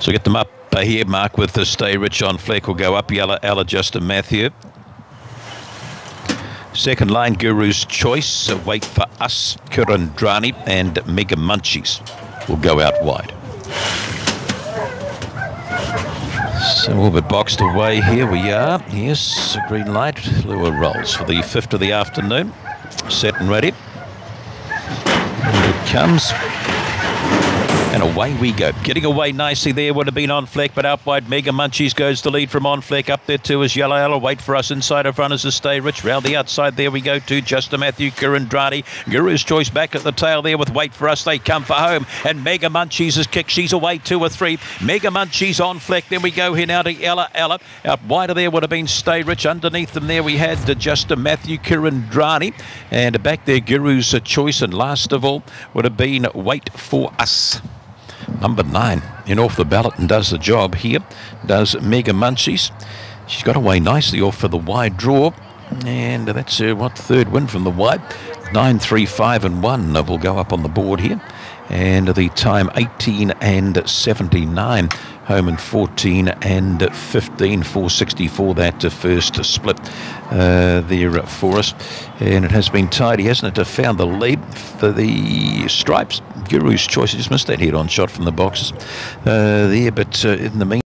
So get them up here. Mark with the Stay Rich on Fleck will go up. Yellow Ella Justin Matthew. Second line, Guru's Choice. Wait for us, Kurandrani and Mega Munchies will go out wide. So a little bit boxed away. Here we are. Yes, a green light. Lure rolls for the fifth of the afternoon. Set and ready. It comes. And away we go. Getting away nicely there would have been on Fleck, but out wide Mega Munchies goes the lead from on Fleck. Up there too is Yellow Ella. Wait for us inside of runners to stay rich. Round the outside there we go to Justin Matthew Kurandrani. Guru's choice back at the tail there with Wait for us. They come for home. And Mega Munchies is kicked. She's away two or three. Mega Munchies on Fleck. Then we go here now to Ella Ella. Out wider there would have been Stay Rich. Underneath them there we had Justin Matthew Kurandrani. And back there Guru's choice. And last of all would have been Wait for us number nine in off the ballot and does the job here. Does Mega Munchies. She's got away nicely off for the wide draw. And that's uh, what third win from the wide. Nine, three, five, and one. Will go up on the board here. And the time 18 and 79 home in 14 and 15 464 that first split uh, there for us. And it has been tidy hasn't it? To found the lead for the stripes. Guru's choice I just missed that head on shot from the boxes uh, there but uh, in the meantime